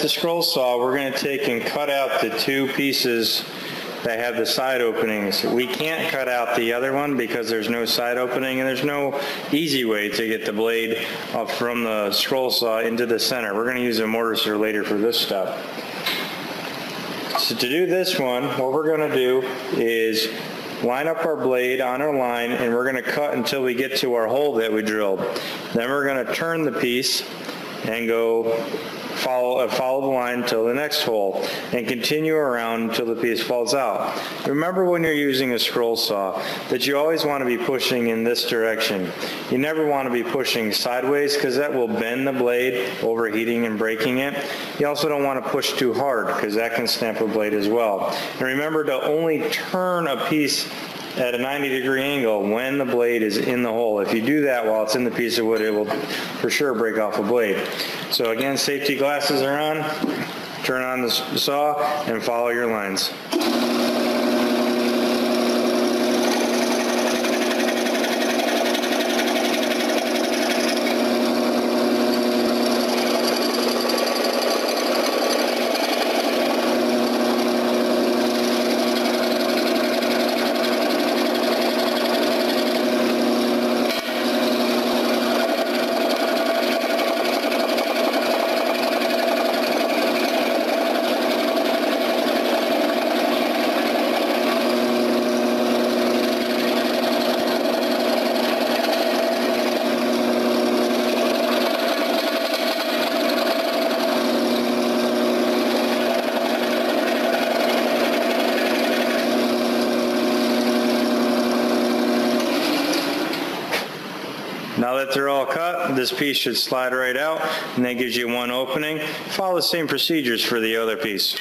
the scroll saw, we're going to take and cut out the two pieces that have the side openings. We can't cut out the other one because there's no side opening and there's no easy way to get the blade up from the scroll saw into the center. We're going to use a mortar saw later for this step. So to do this one, what we're going to do is line up our blade on our line and we're going to cut until we get to our hole that we drilled. Then we're going to turn the piece and go follow, uh, follow the line till the next hole and continue around until the piece falls out. Remember when you're using a scroll saw that you always want to be pushing in this direction. You never want to be pushing sideways because that will bend the blade, overheating and breaking it. You also don't want to push too hard because that can snap a blade as well. And remember to only turn a piece at a 90 degree angle when the blade is in the hole. If you do that while it's in the piece of wood, it will for sure break off a blade. So again, safety glasses are on, turn on the saw and follow your lines. Now that they're all cut, this piece should slide right out and that gives you one opening. Follow the same procedures for the other piece.